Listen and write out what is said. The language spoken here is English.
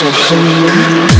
So a